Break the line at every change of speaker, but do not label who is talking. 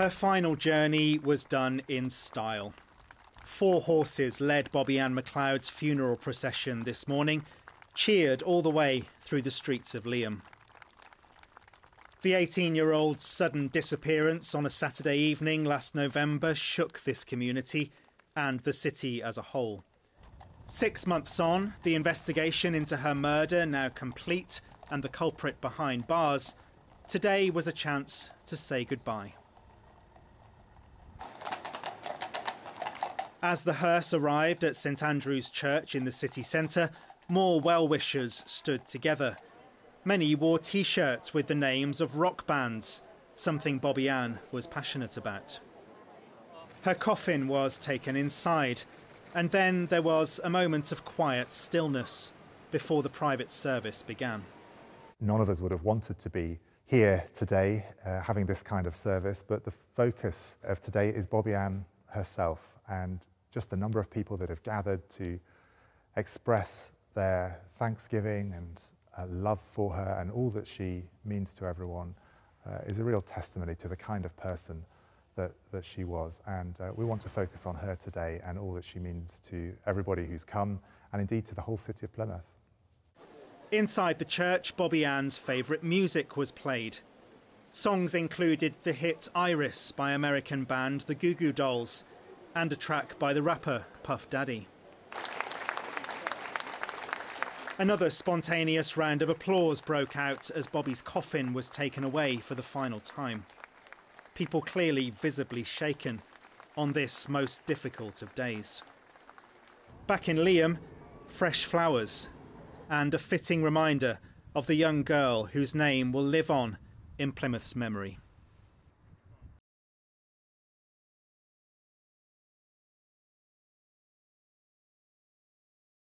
Her final journey was done in style. Four horses led Bobbi-Anne McLeod's funeral procession this morning, cheered all the way through the streets of Leigham. The 18 year old's sudden disappearance on a Saturday evening last November shook this community and the city as a whole. Six months on, the investigation into her murder now complete and the culprit behind bars, today was a chance to say goodbye. As the hearse arrived at St Andrew's Church in the city centre, more well wishers stood together. Many wore t shirts with the names of rock bands, something Bobbi-Anne was passionate about. Her coffin was taken inside, and then there was a moment of quiet stillness before the private service began.
None of us would have wanted to be here today uh, having this kind of service, but the focus of today is Bobbi-Anne herself and just the number of people that have gathered to express their thanksgiving and uh, love for her and all that she means to everyone uh, is a real testimony to the kind of person that, that she was. And uh, we want to focus on her today and all that she means to everybody who's come and indeed to the whole city of Plymouth.
Inside the church, Bobbi-Anne's favourite music was played. Songs included the hit Iris by American band The Goo Goo Dolls and a track by the rapper Puff Daddy. Another spontaneous round of applause broke out as Bobbi's coffin was taken away for the final time. People clearly visibly shaken on this most difficult of days. Back in Leigham, fresh flowers and a fitting reminder of the young girl whose name will live on in Plymouth's memory.